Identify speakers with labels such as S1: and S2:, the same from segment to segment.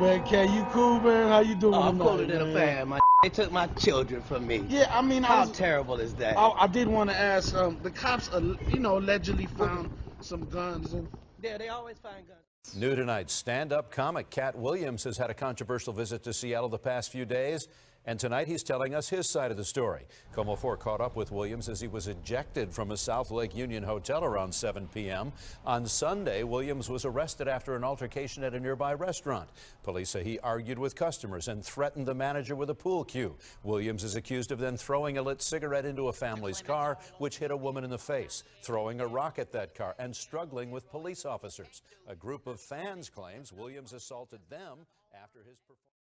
S1: Man, Katt, you cool, man? How you doing
S2: Oh, I'm
S1: tonight,
S2: cooler than a fan. My they took my children from me.
S1: Yeah, I mean, I
S2: How
S1: was,
S2: terrible is that?
S1: I, I did want to ask. Um, the cops, uh, you know, allegedly found some guns. And,
S2: yeah, they always find guns.
S3: New tonight, stand-up comic Katt Williams has had a controversial visit to Seattle the past few days, and tonight he's telling us his side of the story. KOMO 4 caught up with Williams as he was ejected from a South Lake Union hotel around 7 p.m. On Sunday, Williams was arrested after an altercation at a nearby restaurant. Police say he argued with customers and threatened the manager with a pool cue. Williams is accused of then throwing a lit cigarette into a family's car, which hit a woman in the face, throwing a rock at that car, and struggling with police officers. A group of fans claims Williams assaulted them after his performance.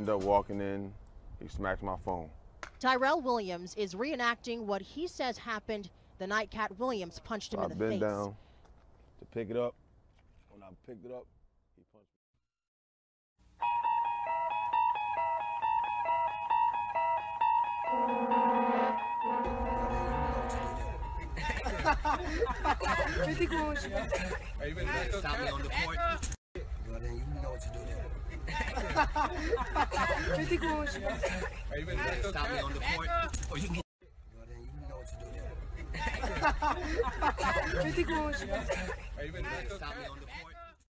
S4: End up walking in, he smacked my phone.
S5: Tyrell Williams is reenacting what he says happened the night Katt Williams punched him
S4: I
S5: in the face.
S4: I bent
S5: face.
S4: down to pick it up. When I picked it up, he punched me.
S6: Stop me on the court. You know what to do then. Stop me on the court. Or oh, you can get. Then you know what to do. Stop me on the court.